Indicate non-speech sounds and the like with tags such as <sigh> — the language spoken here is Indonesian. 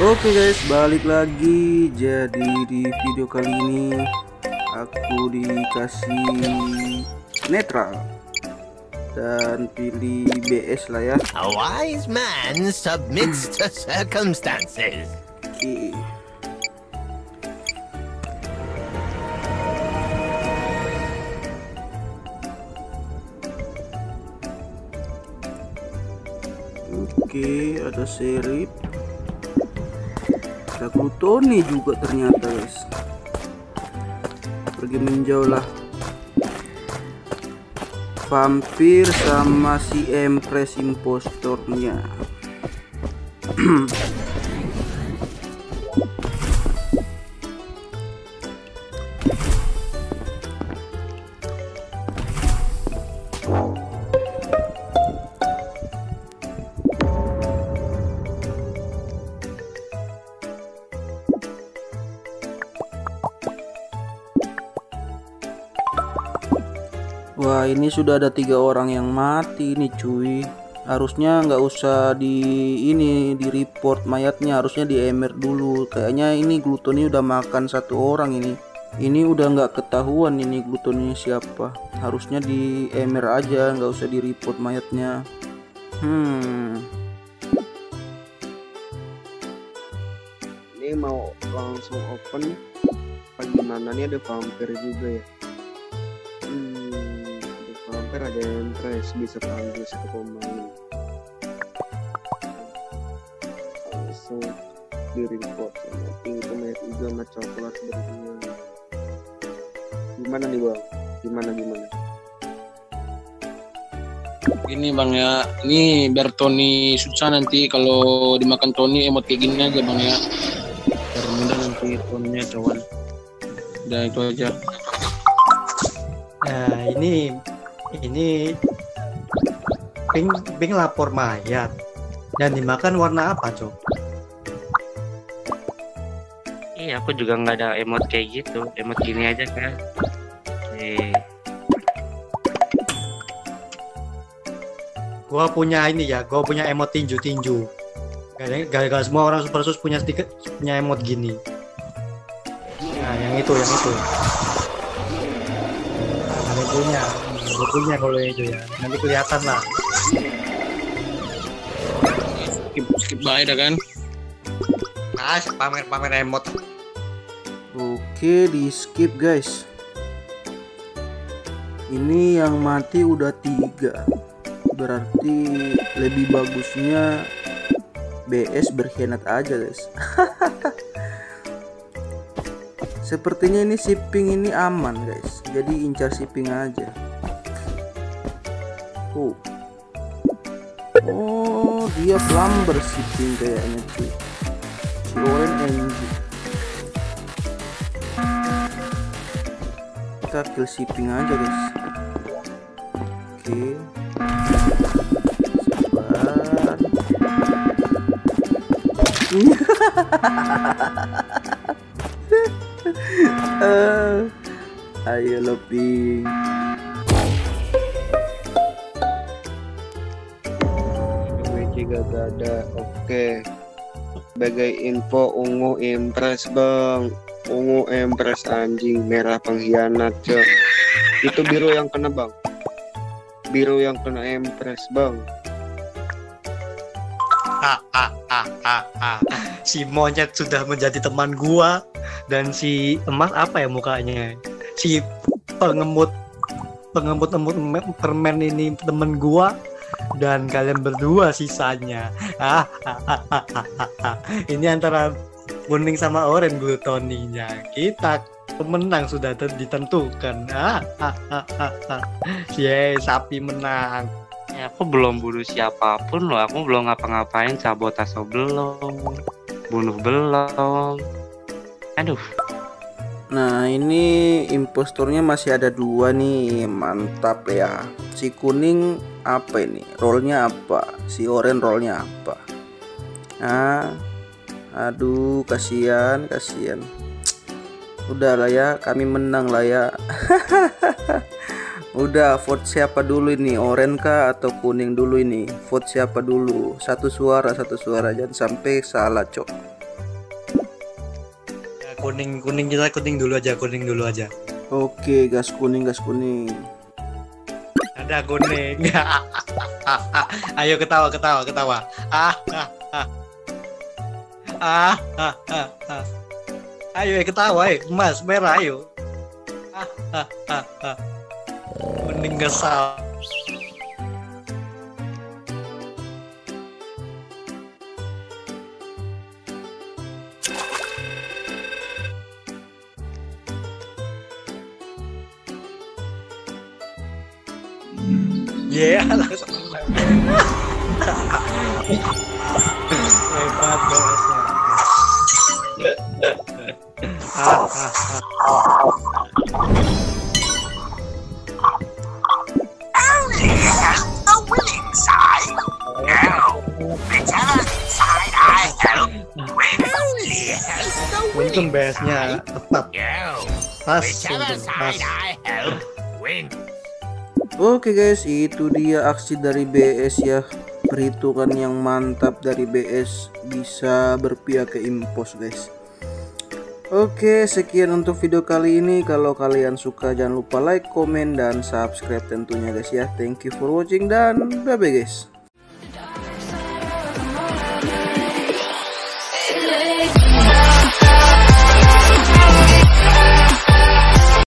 Oke guys, balik lagi. Jadi di video kali ini aku dikasih netral dan pilih BS lah ya. A wise man submits to circumstances. Oke. Oke, ada serif. Ada Plutoni juga ternyata, guys. Pergi menjauh lah. Vampir sama si Empress impostornya. <clears throat> Wah ini sudah ada tiga orang yang mati nih cuy. Harusnya nggak usah di ini di report mayatnya. Harusnya di emer dulu. Kayaknya ini glutoni udah makan satu orang ini. Ini udah nggak ketahuan ini glutoninya siapa. Harusnya di emer aja nggak usah di report mayatnya. Hmm. Ini mau langsung open. Apa gimana? Nih ada vampir juga ya ada vampir ada empress bisa panggil satu pemain langsung di report. Sama itu mayat juga sama coklat berdua. Gimana nih bang? Gimana gimana? Ini bang ya. Ini biar Tony susah nanti kalau dimakan Tony emot kayak gini aja bang ya. Biar mudah nanti Tony-nya kawan. Udah itu aja. Nah, ini ini Pink Pink lapor mayat. Dan dimakan warna apa, Cok? Iya, aku juga nggak ada emot kayak gitu. Emot gini aja kan. Eh, Gua punya ini ya, gua punya emot tinju-tinju. Gara-gara semua orang super sus punya stiker punya emot gini. Nah, yang itu, yang itu. Gue punya kalau itu ya. Nanti kelihatan lah. skip skip baik dah kan Nah, pamer-pamer emot. Oke di skip guys Ini yang mati udah tiga Berarti lebih bagusnya BS berkhianat aja guys <laughs> Sepertinya ini shipping ini aman guys Jadi incar shipping aja. Oh Oh dia plumber shipping kayaknya cuy. Si Oren NG kita kill shipping aja guys. Oke. Sabar. <laughs> Eh, ayo lebih. WC gak ada. Oke. Sebagai info ungu impress bang. Ungu impress anjing. Merah pengkhianat cok. Itu biru yang kena bang. Biru yang kena impress bang. Si monyet sudah menjadi teman gua. Dan si emas apa ya mukanya si pengemut pengemut emut em- permen ini temen gua dan kalian berdua sisanya <laughs> ini antara kuning sama oranye glutoninya kita pemenang sudah ditentukan <laughs> Yeay, sapi menang ya aku belum bunuh siapa pun loh. Aku belum ngapa-ngapain sabotase belum. Bunuh belum. Aduh, nah ini impostornya masih ada dua nih mantap ya. Si kuning apa ini? Rollnya apa? Si orange rollnya apa? Nah aduh kasihan kasihan. Udah lah ya kami menang lah ya. <laughs> Udah vote siapa dulu ini? Oren kah atau kuning dulu ini? Vote siapa dulu? Satu suara satu suara. Jangan sampai salah cok kuning kuning kita kuning dulu aja kuning dulu aja. Oke, gas kuning, gas kuning. ada kuning. <laughs> Ayo ketawa ketawa ketawa. Ah ah ah ah ah ah, ah. ayo eh, ketawa emas merah ayo. Ah ah ah ah kuning kesal Yeah, langsung hebat bosnya. Ah, ah, ah. Untung BS-nya tepat. Pas, untung pas. Oke guys, itu dia aksi dari BS ya. Perhitungan yang mantap dari BS bisa berpihak ke Impos guys. Oke, sekian untuk video kali ini. Kalau kalian suka jangan lupa like, komen, dan subscribe tentunya guys ya. Thank you for watching dan bye bye guys.